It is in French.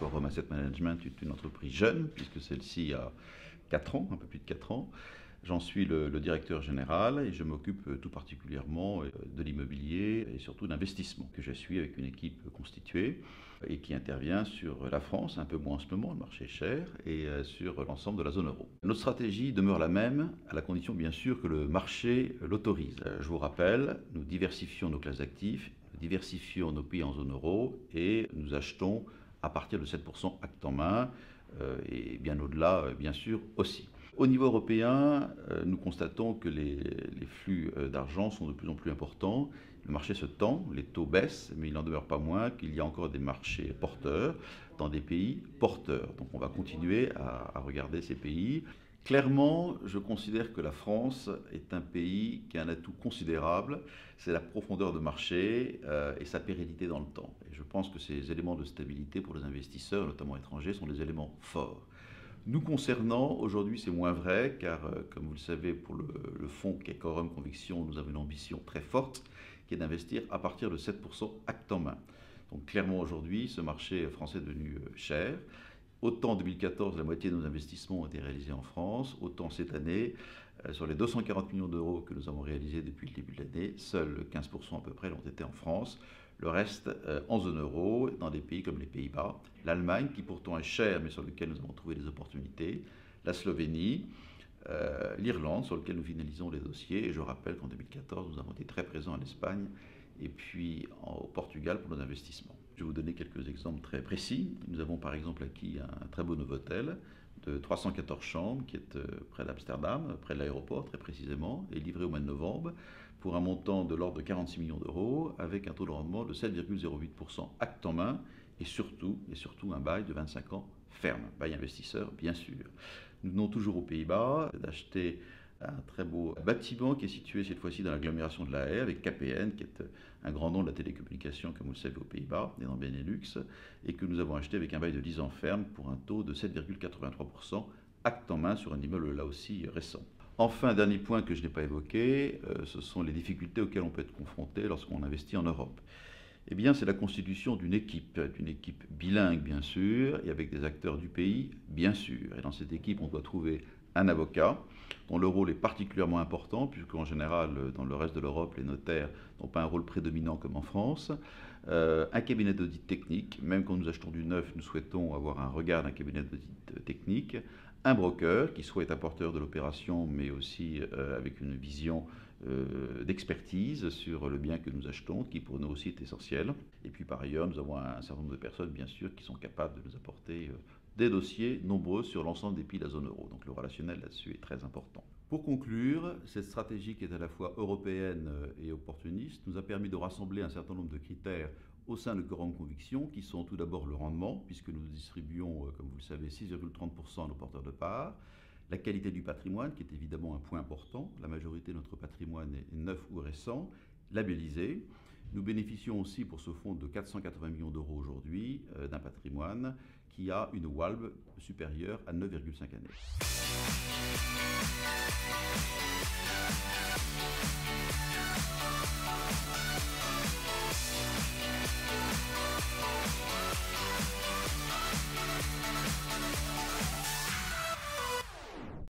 Rome Asset Management est une entreprise jeune, puisque celle-ci a 4 ans, un peu plus de 4 ans. J'en suis le, directeur général et je m'occupe euh, tout particulièrement euh, de l'immobilier et surtout d'investissement que je suis avec une équipe constituée et qui intervient sur la France, un peu moins en ce moment, le marché est cher, et euh, sur l'ensemble de la zone euro. Notre stratégie demeure la même, à la condition bien sûr que le marché l'autorise. Je vous rappelle, nous diversifions nos classes d'actifs, nous diversifions nos pays en zone euro et nous achetons à partir de 7% acte en main et bien au-delà, bien sûr, aussi. Au niveau européen, euh, nous constatons que les, flux euh, d'argent sont de plus en plus importants. Le marché se tend, les taux baissent, mais il n'en demeure pas moins qu'il y a encore des marchés porteurs dans des pays porteurs. Donc on va continuer à, regarder ces pays. Clairement, je considère que la France est un pays qui a un atout considérable, c'est la profondeur de marché euh, et sa pérennité dans le temps. Et je pense que ces éléments de stabilité pour les investisseurs, notamment étrangers, sont des éléments forts. Nous concernant, aujourd'hui c'est moins vrai, car euh, comme vous le savez, pour le, fonds qui est Quorum Conviction, nous avons une ambition très forte, qui est d'investir à partir de 7% acte en main. Donc clairement aujourd'hui, ce marché français est devenu euh, cher. Autant en 2014, la moitié de nos investissements ont été réalisés en France, autant cette année, euh, sur les 240 millions d'euros que nous avons réalisés depuis le début de l'année, seuls 15% à peu près l'ont été en France le reste euh, en zone euro, dans des pays comme les Pays-Bas, l'Allemagne, qui pourtant est chère, mais sur lequel nous avons trouvé des opportunités, la Slovénie, euh, l'Irlande, sur lequel nous finalisons les dossiers. Et je rappelle qu'en 2014, nous avons été très présents en Espagne et puis au Portugal pour nos investissements. Je vais vous donner quelques exemples très précis. Nous avons par exemple acquis un très beau nouveau hôtel de 314 chambres qui est euh, près d'Amsterdam, près de l'aéroport très précisément, et livré au mois de novembre pour un montant de l'ordre de 46 millions d'euros, avec un taux de rendement de 7,08% acte en main, et surtout, et surtout un bail de 25 ans ferme, bail investisseur bien sûr. Nous venons toujours aux Pays-Bas d'acheter un très beau bâtiment qui est situé cette fois-ci dans l'agglomération de La Haye avec KPN, qui est un grand nom de la télécommunication, comme vous le savez, aux Pays-Bas et dans Benelux, et que nous avons acheté avec un bail de 10 ans ferme pour un taux de 7,83% acte en main sur un immeuble là aussi récent. Enfin, dernier point que je n'ai pas évoqué, euh, ce sont les difficultés auxquelles on peut être confronté lorsqu'on investit en Europe. Eh bien, c'est la constitution d'une équipe, d'une équipe bilingue bien sûr, et avec des acteurs du pays bien sûr. Et dans cette équipe, on doit trouver un avocat dont le rôle est particulièrement important, puisqu'en général, dans le reste de l'Europe, les notaires n'ont pas un rôle prédominant comme en France. Euh, un cabinet d'audit technique, même quand nous achetons du neuf, nous souhaitons avoir un regard d'un cabinet d'audit technique un broker qui soit un porteur de l'opération, mais aussi euh, avec une vision euh, d'expertise sur le bien que nous achetons, qui pour nous aussi est essentiel. Et puis par ailleurs, nous avons un, certain nombre de personnes, bien sûr, qui sont capables de nous apporter euh, des dossiers nombreux sur l'ensemble des pays de la zone euro. Donc le relationnel là-dessus est très important. Pour conclure, cette stratégie qui est à la fois européenne et opportuniste nous a permis de rassembler un certain nombre de critères au sein de Coran Conviction, qui sont tout d'abord le rendement, puisque nous distribuons, euh, comme vous le savez, 6,30% à nos porteurs de parts, la qualité du patrimoine, qui est évidemment un point important, la majorité de notre patrimoine est neuf ou récent, labellisé. Nous bénéficions aussi pour ce fonds de 480 millions d'euros aujourd'hui euh, d'un patrimoine qui a une WALB supérieure à 9,5 années.